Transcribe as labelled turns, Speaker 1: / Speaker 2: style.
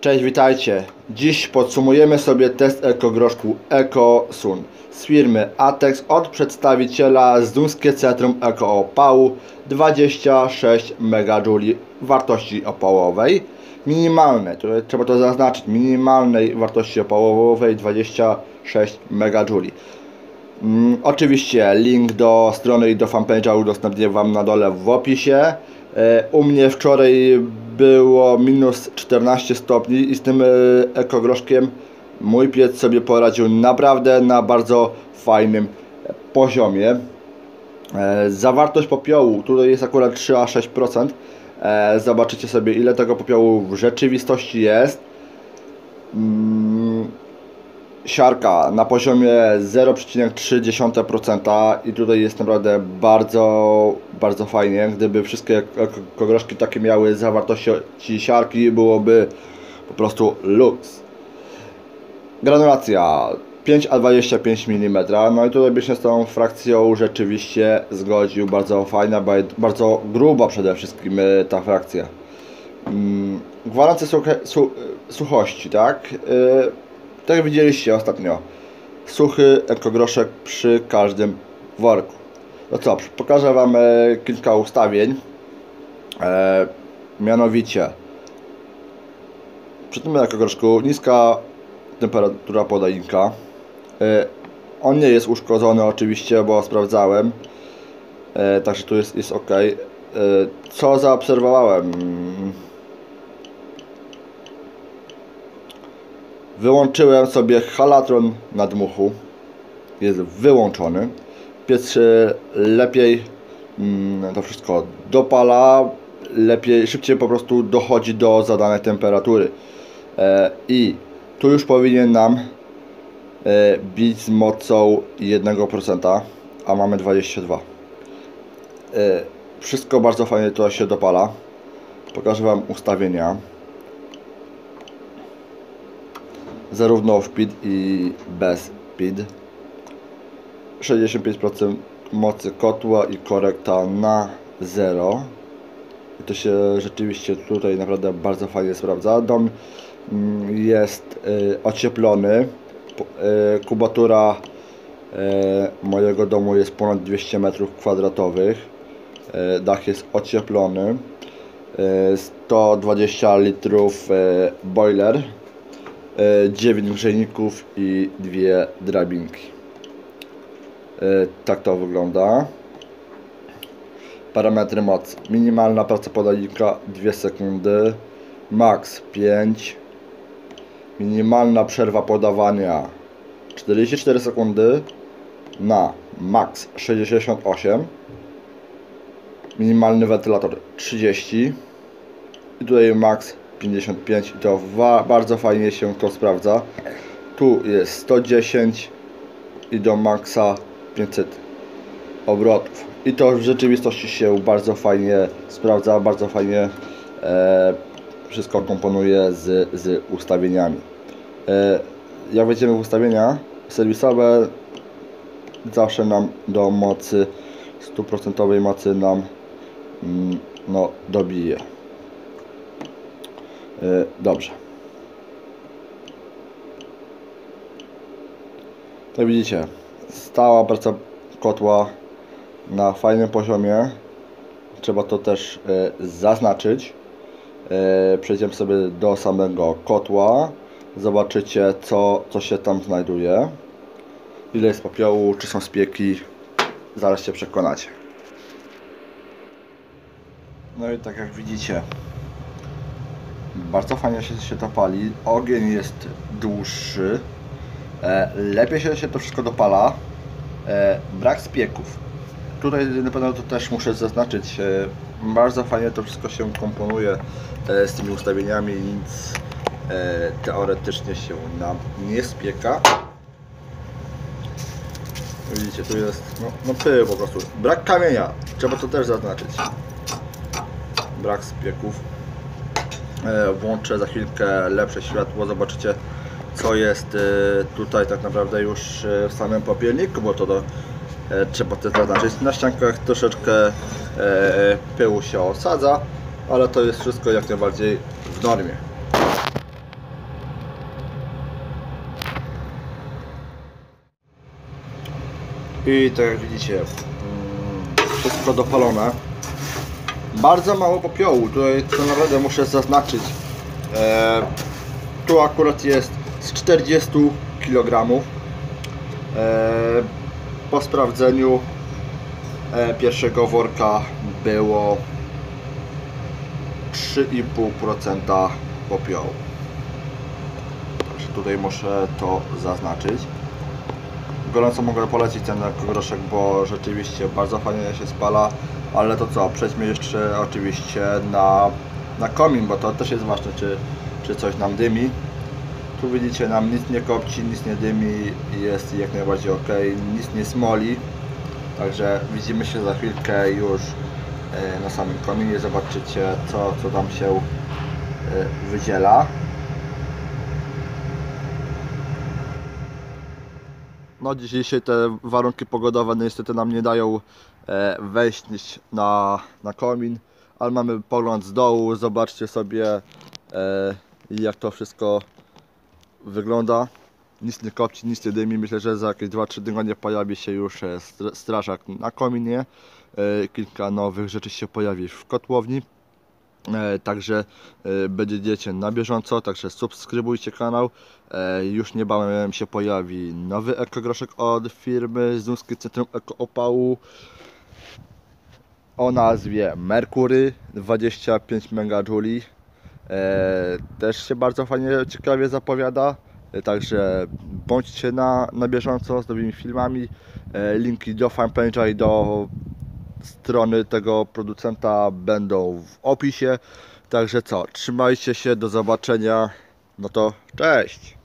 Speaker 1: Cześć, witajcie. Dziś podsumujemy sobie test ekogroszku EcoSun z firmy Atex od przedstawiciela z Duńskie Centrum Ekoopału 26 MJ wartości opałowej. Minimalnej, tutaj trzeba to zaznaczyć, minimalnej wartości opałowej 26 MJ. Mm, oczywiście link do strony i do fanpage'a udostępnię Wam na dole w opisie. E, U mnie wczoraj było minus 14 stopni i z tym e, ekogroszkiem mój piec sobie poradził naprawdę na bardzo fajnym poziomie. E, Zawartość popiołu, tutaj jest akurat 3 a 6%. E, Zobaczycie sobie ile tego popiołu w rzeczywistości jest. Siarka na poziomie 0,3% i tutaj jest naprawdę bardzo, bardzo fajnie. Gdyby wszystkie kogroszki takie miały zawartości siarki, byłoby po prostu lux. Granulacja 5A25 mm, no i tutaj by się z tą frakcją rzeczywiście zgodził, bardzo fajna, bardzo gruba przede wszystkim e, ta frakcja. Mm, Gwarancja suchości, tak? Tak jak widzieliście ostatnio, suchy ekogroszek przy każdym worku. No co, pokażę Wam e, kilka ustawień. E, mianowicie, przy tym ekogroszku niska temperatura podajnika. E, on nie jest uszkodzony oczywiście, bo sprawdzałem. E, także tu jest, jest ok. E, co zaobserwowałem? Wyłączyłem sobie halatron na dmuchu. Jest wyłączony. Piec lepiej mm, to wszystko dopala, lepiej, szybciej po prostu dochodzi do zadanej temperatury. E, I tu już powinien nam e, bić z mocą 1%, a mamy 22. E, wszystko bardzo fajnie to się dopala. Pokażę Wam ustawienia. Zarówno w speed i bez speed 65% mocy kotła i korekta na 0 i to się rzeczywiście tutaj naprawdę bardzo fajnie sprawdza. Dom mm, jest y, ocieplony. Y, kubatura y, mojego domu jest ponad 200 m2 y, dach jest ocieplony. Y, 120 litrów boiler 9 grzejników i dwie drabinki. E, tak to wygląda. Parametry mocy. Minimalna praca podajnika 2 sekundy. Max 5. Minimalna przerwa podawania 44 sekundy na max 68. Minimalny wentylator 30. I tutaj max 55 i to bardzo fajnie się to sprawdza. Tu jest 110 i do maksa 500 obrotów. I to w rzeczywistości się bardzo fajnie sprawdza, bardzo fajnie e, wszystko komponuje z, z ustawieniami. E, jak wejdziemy w ustawienia serwisowe, zawsze nam do mocy, 100% mocy nam mm, no, dobije. E, dobrze. To widzicie, stała praca kotła na fajnym poziomie. Trzeba to też e, zaznaczyć. E, przejdziemy sobie do samego kotła. Zobaczycie, co, co się tam znajduje. Ile jest popiołu, czy są spieki. Zaraz się przekonacie. No i tak jak widzicie, bardzo fajnie się, się to pali. Ogień jest dłuższy. E, lepiej się, się to wszystko dopala. E, brak spieków. Tutaj na pewno to też muszę zaznaczyć. E, bardzo fajnie to wszystko się komponuje e, z tymi ustawieniami. Nic e, teoretycznie się nam nie spieka. Widzicie, tu jest no, no pył po prostu. Brak kamienia. Trzeba to też zaznaczyć. Brak spieków. E, włączę za chwilkę lepsze światło, zobaczycie co jest e, tutaj tak naprawdę już e, w samym popielniku, bo to do, trzeba też zaznaczyć. Na ściankach troszeczkę pyłu się osadza, ale to jest wszystko jak najbardziej w normie. I tak jak widzicie, mm, wszystko dopalone. Bardzo mało popiołu, tutaj to naprawdę muszę zaznaczyć. E, tu akurat jest z 40 kg. E, po sprawdzeniu e, pierwszego worka było 3,5% popiołu. Także tutaj muszę to zaznaczyć. Gorąco mogę polecić ten groszek, bo rzeczywiście bardzo fajnie się spala. Ale to co, przejdźmy jeszcze oczywiście na, na komin, bo to też jest ważne, czy, czy coś nam dymi. Tu widzicie, nam nic nie kopci, nic nie dymi, jest jak najbardziej ok, nic nie smoli. Także widzimy się za chwilkę już e, na samym kominie, zobaczycie co, co tam się e, wydziela. No dzisiaj te warunki pogodowe niestety nam nie dają e, wejść na, na komin, ale mamy pogląd z dołu, zobaczcie sobie e, jak to wszystko wygląda. Nic nie kopci, nic nie dymi. Myślę, że za jakieś 2-3 tygodnie pojawi się już e, str- strażak na kominie. Kilka nowych rzeczy się pojawi w kotłowni. E, Także e, będziecie na bieżąco, także subskrybujcie kanał. E, Już niebawem się pojawi nowy ekogroszek od firmy Zduńskie Centrum Ekoopału o nazwie Merkury 25 MJ. Też się bardzo fajnie, ciekawie zapowiada. Także bądźcie na, na bieżąco z nowymi filmami. Linki do fanpage'a i do strony tego producenta będą w opisie. Także co, trzymajcie się, do zobaczenia. No to cześć!